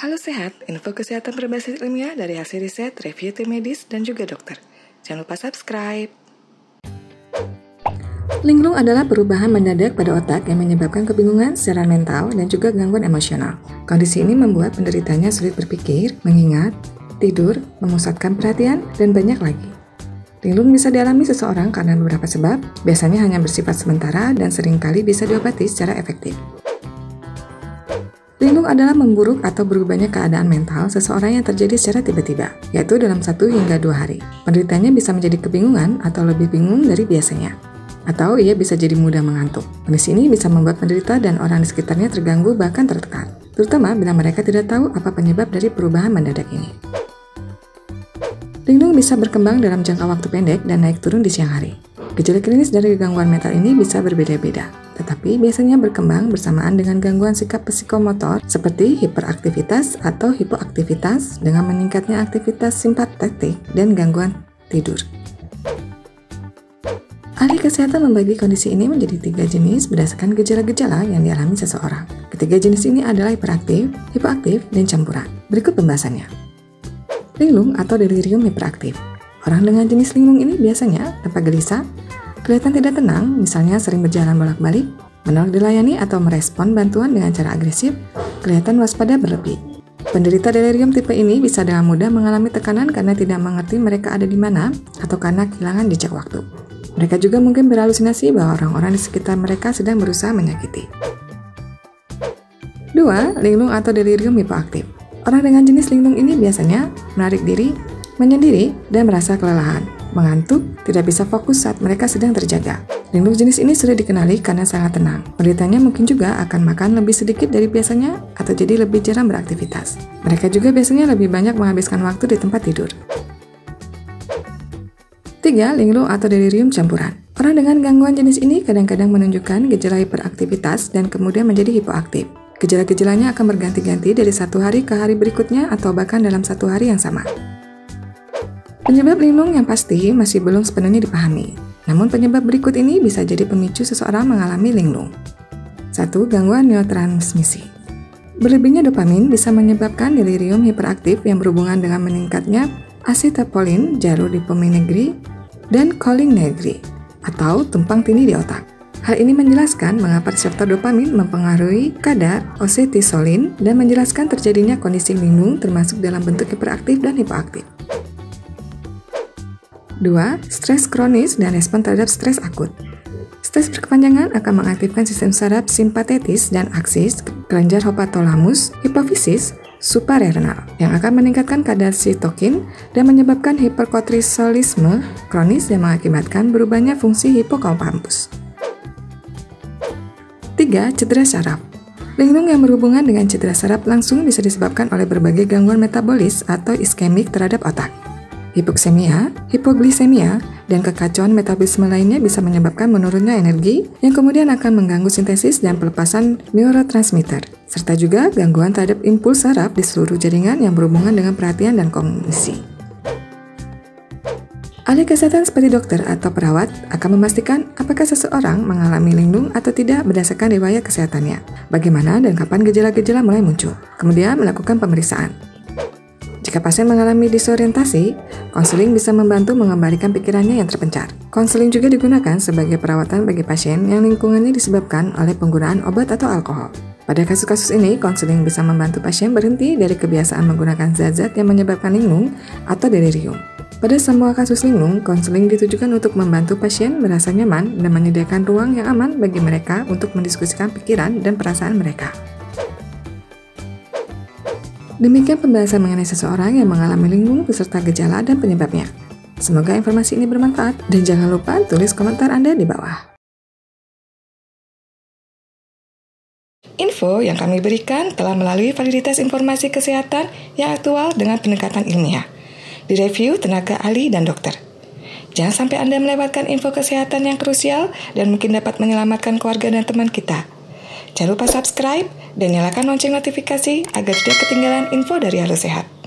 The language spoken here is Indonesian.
Halo Sehat, info kesehatan berbasis ilmiah dari hasil riset, review tim medis, dan juga dokter. Jangan lupa subscribe. Linglung adalah perubahan mendadak pada otak yang menyebabkan kebingungan secara mental dan juga gangguan emosional. Kondisi ini membuat penderitanya sulit berpikir, mengingat, tidur, memusatkan perhatian, dan banyak lagi. Linglung bisa dialami seseorang karena beberapa sebab, biasanya hanya bersifat sementara dan sering kali bisa diobati secara efektif. Linglung adalah memburuk atau berubahnya keadaan mental seseorang yang terjadi secara tiba-tiba, yaitu dalam satu hingga dua hari. Penderitanya bisa menjadi kebingungan atau lebih bingung dari biasanya. Atau ia bisa jadi mudah mengantuk. Kondisi ini bisa membuat penderita dan orang di sekitarnya terganggu bahkan tertekan, terutama bila mereka tidak tahu apa penyebab dari perubahan mendadak ini. Linglung bisa berkembang dalam jangka waktu pendek dan naik turun di siang hari. Gejala klinis dari gangguan mental ini bisa berbeda-beda, tetapi biasanya berkembang bersamaan dengan gangguan sikap psikomotor seperti hiperaktivitas atau hipoaktivitas dengan meningkatnya aktivitas simpatetik dan gangguan tidur. Ahli kesehatan membagi kondisi ini menjadi tiga jenis berdasarkan gejala-gejala yang dialami seseorang. Ketiga jenis ini adalah hiperaktif, hipoaktif, dan campuran. Berikut pembahasannya. Linglung atau delirium hiperaktif. Orang dengan jenis linglung ini biasanya tanpa gelisah, kelihatan tidak tenang, misalnya sering berjalan bolak-balik, menolak dilayani atau merespon bantuan dengan cara agresif, kelihatan waspada berlebih. Penderita delirium tipe ini bisa dengan mudah mengalami tekanan karena tidak mengerti mereka ada di mana atau karena kehilangan jejak waktu. Mereka juga mungkin berhalusinasi bahwa orang-orang di sekitar mereka sedang berusaha menyakiti. 2. Linglung atau delirium hipoaktif. Orang dengan jenis linglung ini biasanya menarik diri, menyendiri, dan merasa kelelahan, mengantuk, tidak bisa fokus saat mereka sedang terjaga. Linglung jenis ini sudah dikenali karena sangat tenang. Penderitanya mungkin juga akan makan lebih sedikit dari biasanya atau jadi lebih jarang beraktivitas. Mereka juga biasanya lebih banyak menghabiskan waktu di tempat tidur. 3. Linglung atau delirium campuran. Orang dengan gangguan jenis ini kadang-kadang menunjukkan gejala hiperaktivitas dan kemudian menjadi hipoaktif. Gejala-gejalanya akan berganti-ganti dari satu hari ke hari berikutnya atau bahkan dalam satu hari yang sama. Penyebab linglung yang pasti masih belum sepenuhnya dipahami. Namun penyebab berikut ini bisa jadi pemicu seseorang mengalami linglung. 1. Gangguan neurotransmisi. Berlebihnya dopamin bisa menyebabkan delirium hiperaktif yang berhubungan dengan meningkatnya acetylcholine, jalur dopamine negeri, dan choline negeri, atau tumpang tindih di otak. Hal ini menjelaskan mengapa reseptor dopamin mempengaruhi kadar acetylcholine dan menjelaskan terjadinya kondisi linglung termasuk dalam bentuk hiperaktif dan hipoaktif. 2. Stres kronis dan respon terhadap stres akut. Stres berkepanjangan akan mengaktifkan sistem saraf simpatetis dan aksis, kelenjar hipotalamus, hipofisis, suprarenal yang akan meningkatkan kadar sitokin dan menyebabkan hiperkortisolisme kronis yang mengakibatkan berubahnya fungsi hipokampus. 3. Cedera saraf Linglung yang berhubungan dengan cedera saraf langsung bisa disebabkan oleh berbagai gangguan metabolis atau iskemik terhadap otak. Hipoksemia, hipoglisemia, dan kekacauan metabolisme lainnya bisa menyebabkan menurunnya energi yang kemudian akan mengganggu sintesis dan pelepasan neurotransmitter, serta juga gangguan terhadap impuls saraf di seluruh jaringan yang berhubungan dengan perhatian dan kognisi. Ahli kesehatan seperti dokter atau perawat akan memastikan apakah seseorang mengalami linglung atau tidak berdasarkan riwayat kesehatannya, bagaimana dan kapan gejala-gejala mulai muncul, kemudian melakukan pemeriksaan. Jika pasien mengalami disorientasi, konseling bisa membantu mengembalikan pikirannya yang terpencar. Konseling juga digunakan sebagai perawatan bagi pasien yang lingkungannya disebabkan oleh penggunaan obat atau alkohol. Pada kasus-kasus ini, konseling bisa membantu pasien berhenti dari kebiasaan menggunakan zat-zat yang menyebabkan linglung atau delirium. Pada semua kasus linglung, konseling ditujukan untuk membantu pasien merasa nyaman dan menyediakan ruang yang aman bagi mereka untuk mendiskusikan pikiran dan perasaan mereka. Demikian pembahasan mengenai seseorang yang mengalami linglung beserta gejala dan penyebabnya. Semoga informasi ini bermanfaat dan jangan lupa tulis komentar Anda di bawah. Info yang kami berikan telah melalui validitas informasi kesehatan yang aktual dengan pendekatan ilmiah. Direview tenaga ahli dan dokter. Jangan sampai Anda melewatkan info kesehatan yang krusial dan mungkin dapat menyelamatkan keluarga dan teman kita. Jangan lupa subscribe dan nyalakan lonceng notifikasi agar tidak ketinggalan info dari Halo Sehat.